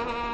Mm-hmm.